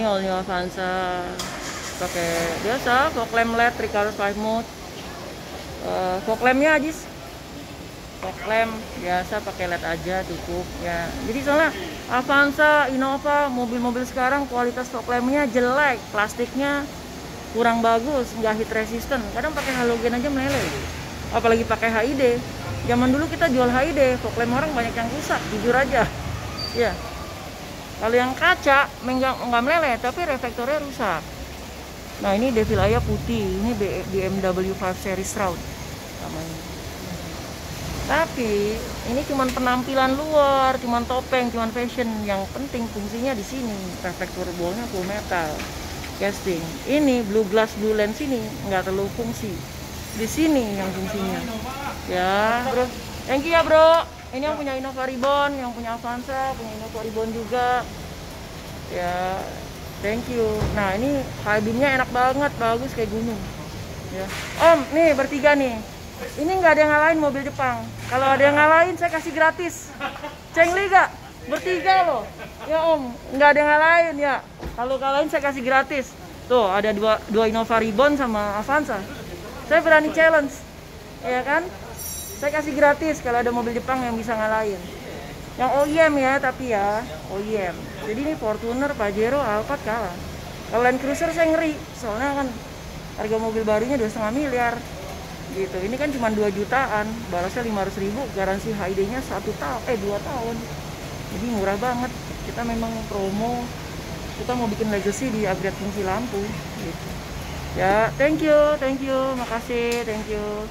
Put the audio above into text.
New Avanza pakai biasa fog lamp LED Recaro 5 mode. Uh, fog lampnya Ajis fog lamp biasa pakai LED aja cukup ya. Jadi soalnya Avanza, Innova, mobil-mobil sekarang kualitas fog lampnya jelek, plastiknya kurang bagus, nggak heat resistant. Kadang pakai halogen aja meleleh. Apalagi pakai HID. Zaman dulu kita jual HID, fog lamp orang banyak yang rusak, jujur aja. Ya, kalau yang kaca enggak meleleh, tapi reflektornya rusak. Nah ini Devilaya putih, ini BMW 5 Series Round namanya. Tapi ini cuma penampilan luar, cuma topeng, cuma fashion. Yang penting fungsinya di sini. Reflektor bawahnya full metal, casting. Ini blue glass blue lens ini nggak terlalu fungsi. Di sini yang fungsinya. Ya, bro. Thank you ya bro. Ini yang punya Innova Ribbon, yang punya Avanza, punya Innova Ribbon juga. Ya, thank you. Nah ini high enak banget, bagus kayak gunung. Ya. Om, nih bertiga nih. Ini nggak ada yang ngalahin mobil Jepang. Kalau ada yang ngalahin, saya kasih gratis. Ceng Liga, bertiga loh. Ya Om, nggak ada yang ngalahin ya. Kalau kalahin saya kasih gratis. Tuh ada dua dua Innova Ribbon sama Avanza. Saya berani challenge, ya kan? Saya kasih gratis kalau ada mobil Jepang yang bisa ngalahin. Yang OEM ya, tapi ya OEM. Jadi ini Fortuner, Pajero, Alphard kalah. Kalau Land Cruiser saya ngeri, soalnya kan harga mobil barunya dua setengah miliar gitu ini kan cuma 2 jutaan balasnya 500 ribu garansi HID nya satu tahun eh dua tahun jadi murah banget kita memang promo kita mau bikin legacy di upgrade fungsi lampu gitu ya thank you thank you makasih thank you